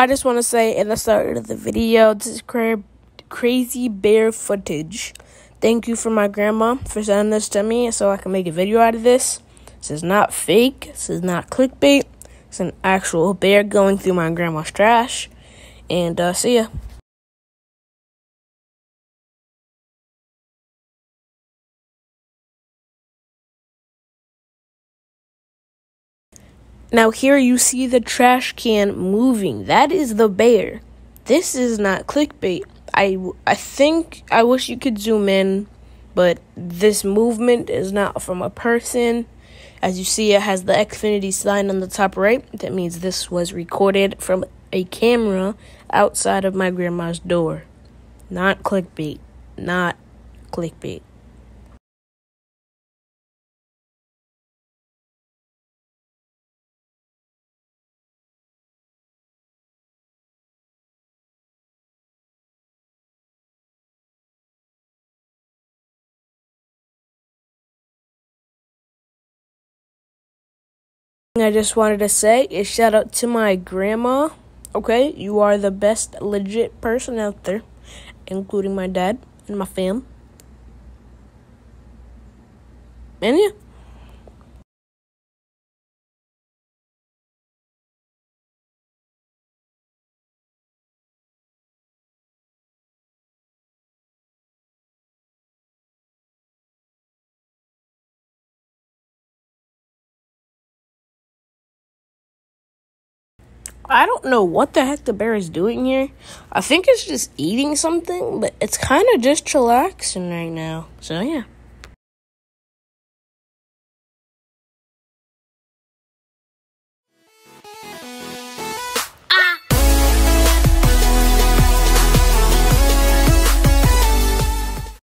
I just want to say in the start of the video, this is cra- crazy bear footage. Thank you for my grandma for sending this to me so I can make a video out of this. This is not fake. This is not clickbait. It's an actual bear going through my grandma's trash. And uh, see ya. Now here you see the trash can moving. That is the bear. This is not clickbait. I I think I wish you could zoom in, but this movement is not from a person. As you see, it has the Xfinity sign on the top right. That means this was recorded from a camera outside of my grandma's door. Not clickbait. Not clickbait. I just wanted to say is shout out to my grandma. Okay, you are the best legit person out there, including my dad and my fam. And yeah. I don't know what the heck the bear is doing here. I think it's just eating something, but it's kind of just chillaxing right now. So, yeah.